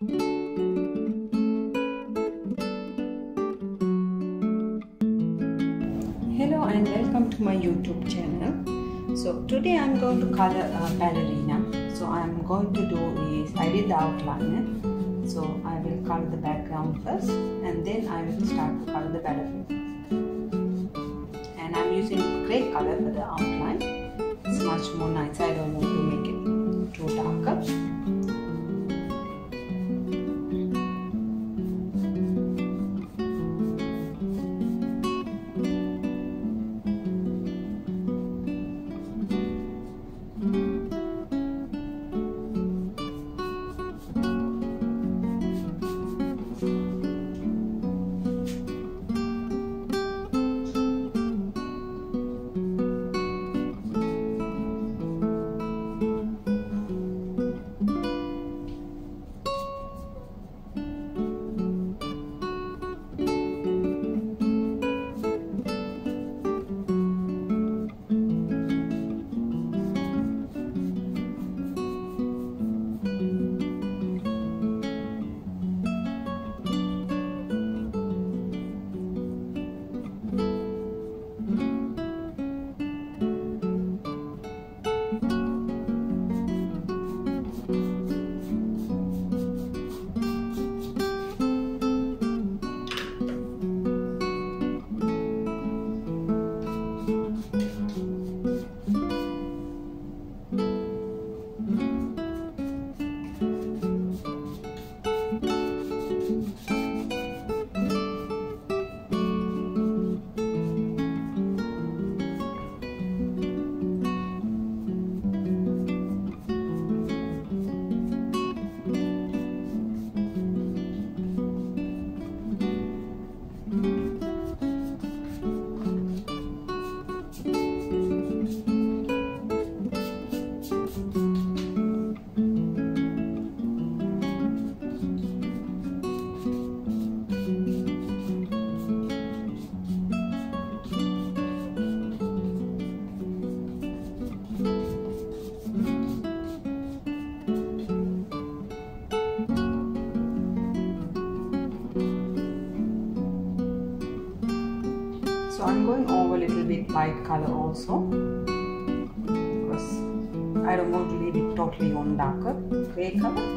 Hello and welcome to my YouTube channel. So today I'm going to color a ballerina. So I'm going to do is I did the outline. So I will color the background first and then I will start to color the ballerina. And I'm using gray color for the outline. It's much more nice. I don't want to make it too darker. Light color also. Because I don't want to leave it totally on darker gray color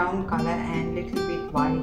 brown color and little bit white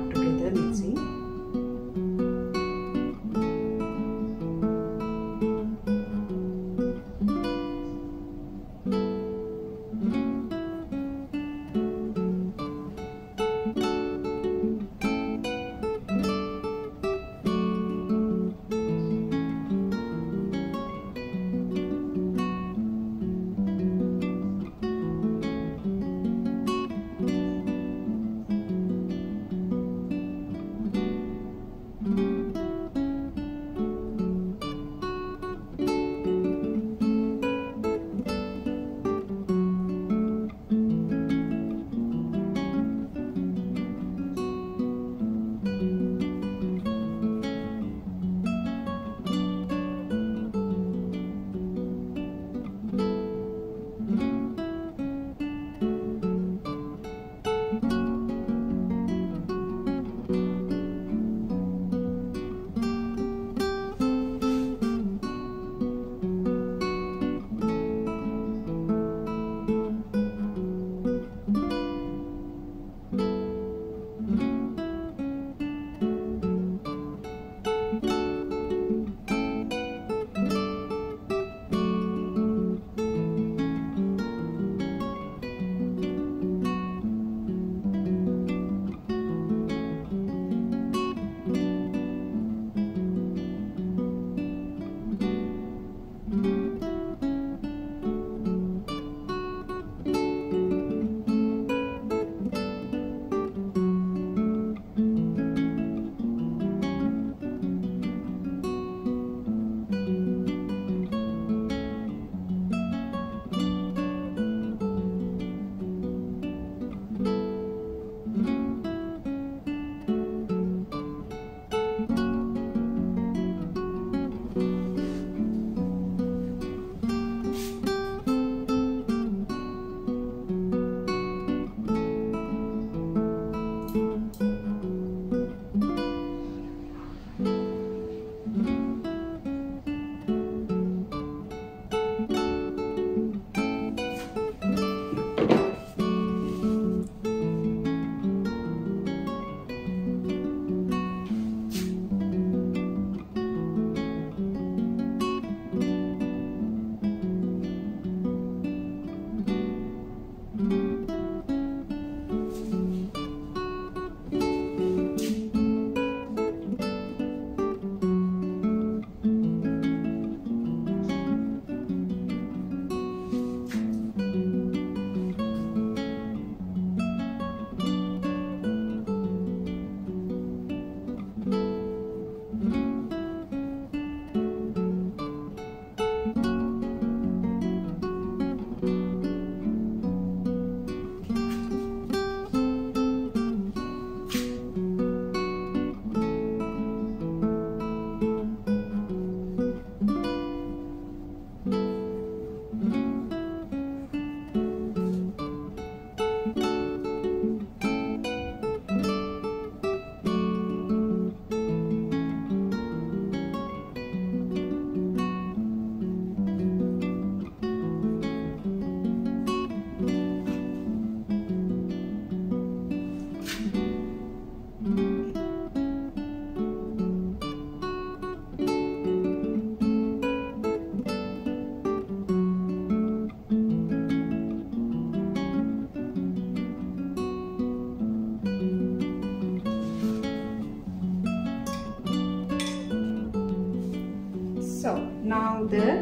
so now the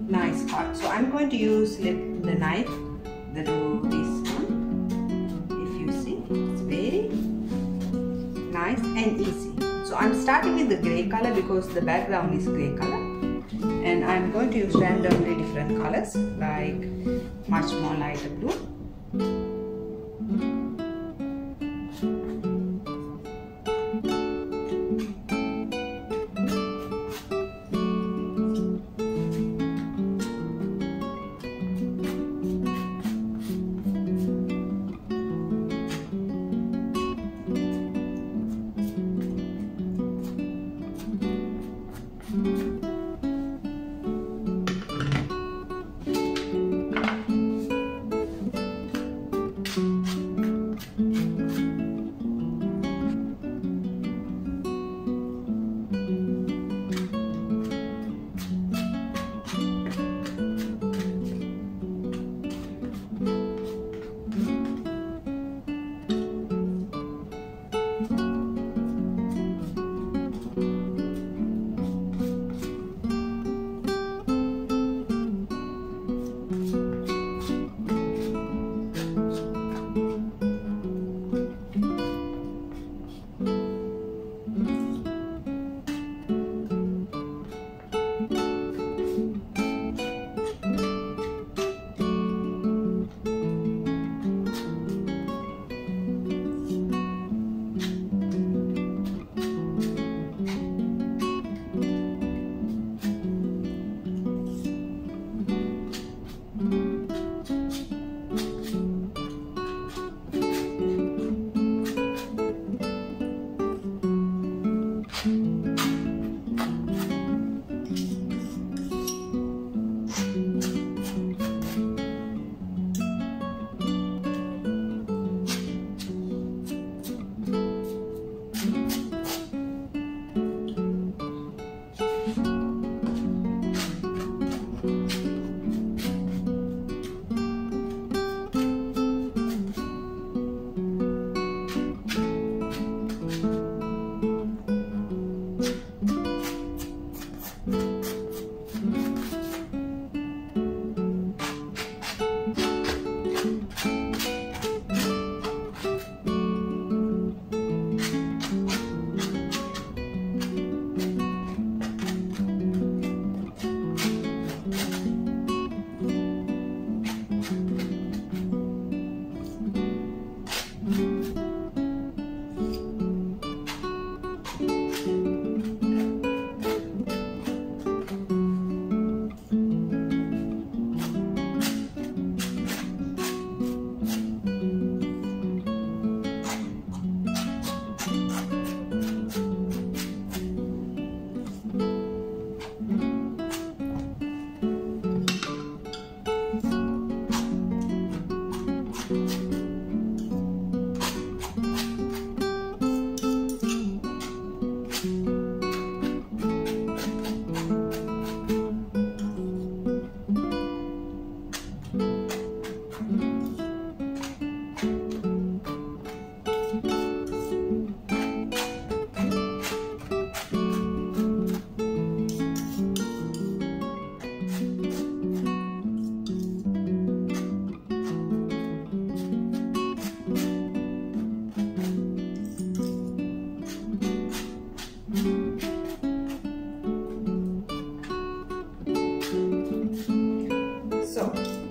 nice part. So I'm going to use the knife the this one. If you see it's very nice and easy. So I'm starting with the gray color because the background is gray color. And I'm going to use randomly different colors like much more lighter blue.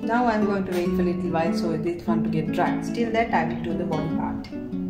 Now I'm going to wait for a little while so this one to get dry. Still that I will do the body part.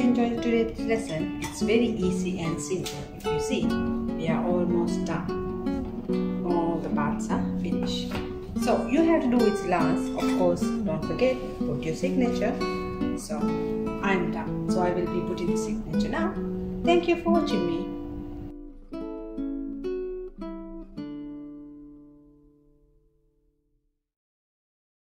Enjoyed today's lesson. It's very easy and simple. If you see, we are almost done. All the parts are finished. So you have to do it last. Of course, don't forget, put your signature. So I'm done. So I will be putting the signature now. Thank you for watching me.